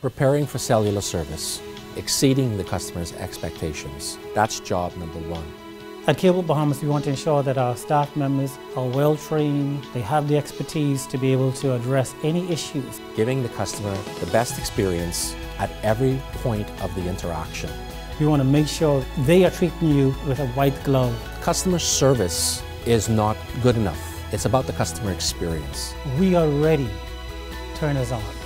Preparing for cellular service, exceeding the customer's expectations. That's job number one. At Cable Bahamas, we want to ensure that our staff members are well trained, they have the expertise to be able to address any issues. Giving the customer the best experience at every point of the interaction. We want to make sure they are treating you with a white glove. Customer service is not good enough. It's about the customer experience. We are ready. Turn us on.